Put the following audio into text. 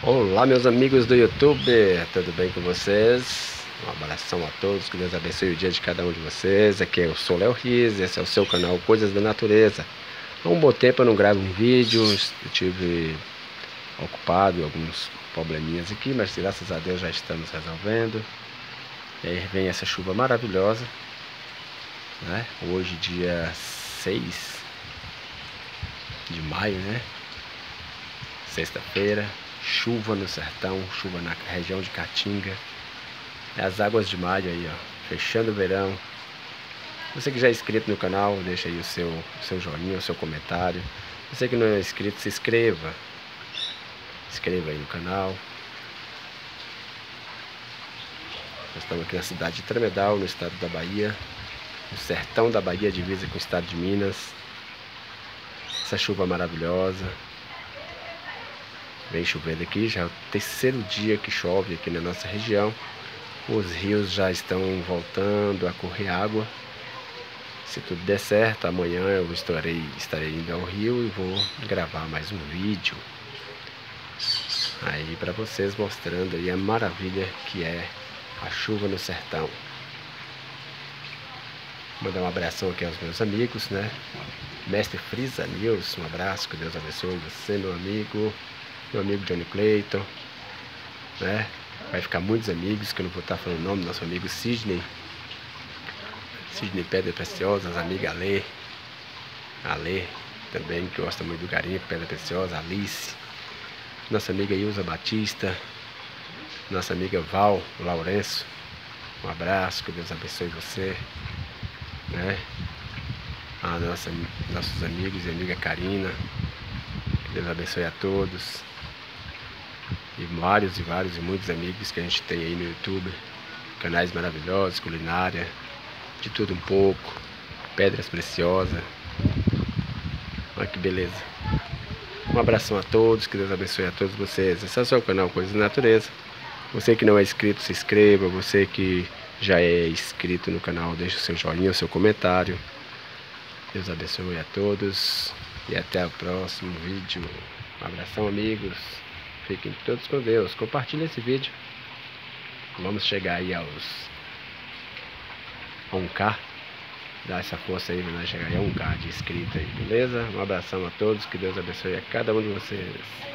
Olá meus amigos do YouTube, tudo bem com vocês? Um abração a todos, que Deus abençoe o dia de cada um de vocês. Aqui eu sou Léo Riz, esse é o seu canal Coisas da Natureza. Há um bom tempo eu não gravo um vídeo, eu tive ocupado alguns probleminhas aqui, mas graças a Deus já estamos resolvendo. E aí vem essa chuva maravilhosa, né? Hoje dia 6 de maio, né? Sexta-feira, chuva no sertão, chuva na região de Caatinga. É as águas de maio aí, ó, fechando o verão. Você que já é inscrito no canal, deixa aí o seu, o seu joinha, o seu comentário. Você que não é inscrito, se inscreva. Inscreva aí no canal. Nós estamos aqui na cidade de Tremedal, no estado da Bahia. No sertão da Bahia, divisa com o estado de Minas. Essa chuva maravilhosa. Vem chovendo aqui, já é o terceiro dia que chove aqui na nossa região. Os rios já estão voltando a correr água. Se tudo der certo, amanhã eu estarei, estarei indo ao rio e vou gravar mais um vídeo aí para vocês mostrando aí a maravilha que é a chuva no sertão. Mandar um abração aqui aos meus amigos, né? Mestre Frisa News, um abraço, que Deus abençoe você, meu amigo meu amigo Johnny Clayton, né? Vai ficar muitos amigos, que eu não vou estar falando o nome, nosso amigo Sidney, Sidney Pedra Preciosa, as amigas Alê, Alê, também, que gosta muito do garimpo, Pedra Preciosa, Alice, nossa amiga Ilza Batista, nossa amiga Val Lourenço, um abraço, que Deus abençoe você, né? A nossa, nossos amigos e amiga Karina, que Deus abençoe a todos e vários e vários e muitos amigos que a gente tem aí no YouTube, canais maravilhosos, culinária, de tudo um pouco, pedras preciosas. Olha que beleza. Um abração a todos, que Deus abençoe a todos vocês. Esse é o canal Coisas da Natureza. Você que não é inscrito, se inscreva. Você que já é inscrito no canal, deixe o seu joinha, o seu comentário. Deus abençoe a todos e até o próximo vídeo. Um abração, amigos. Fiquem todos com Deus. Compartilhe esse vídeo. Vamos chegar aí aos a 1K. Dá essa força aí, nós chegar aí a 1K de inscritos aí, beleza? Um abração a todos, que Deus abençoe a cada um de vocês.